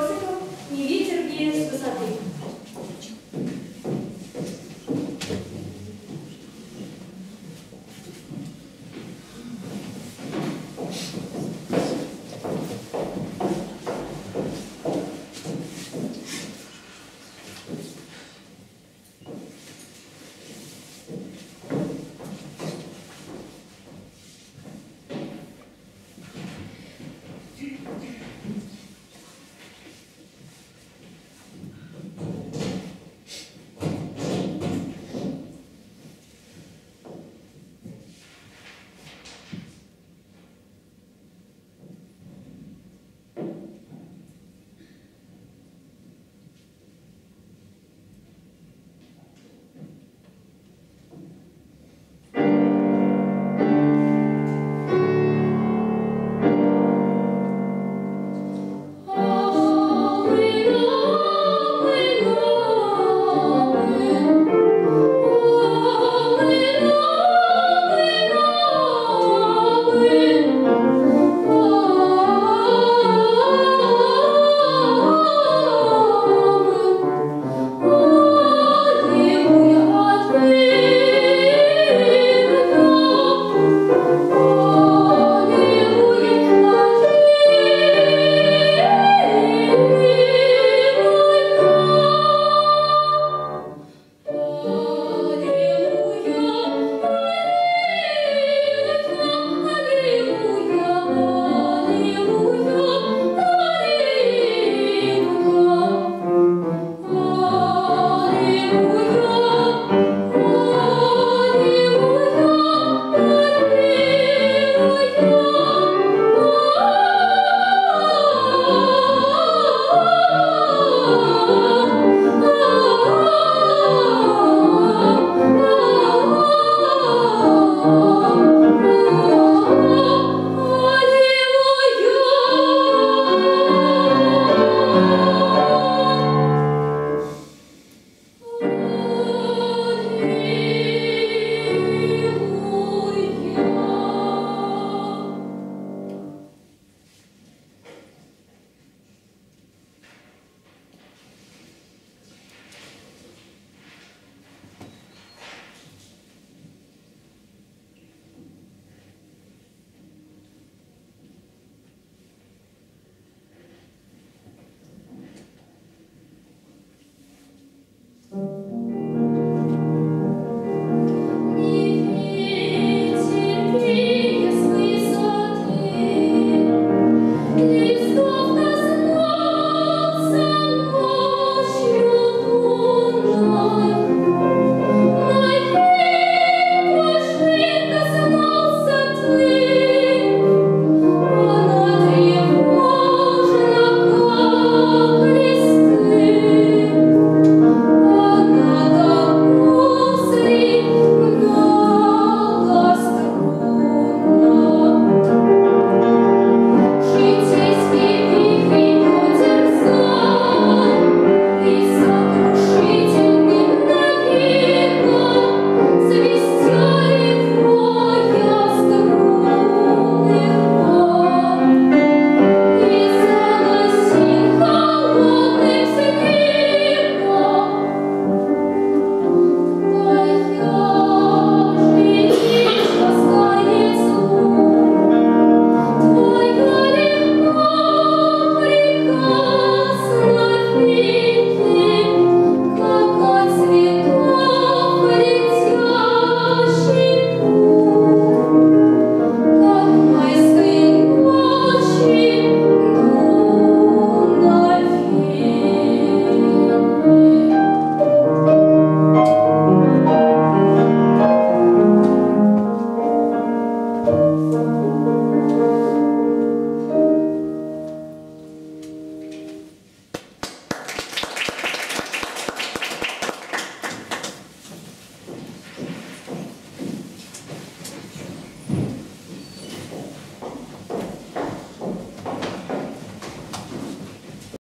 осыпал, не ветер без высоты.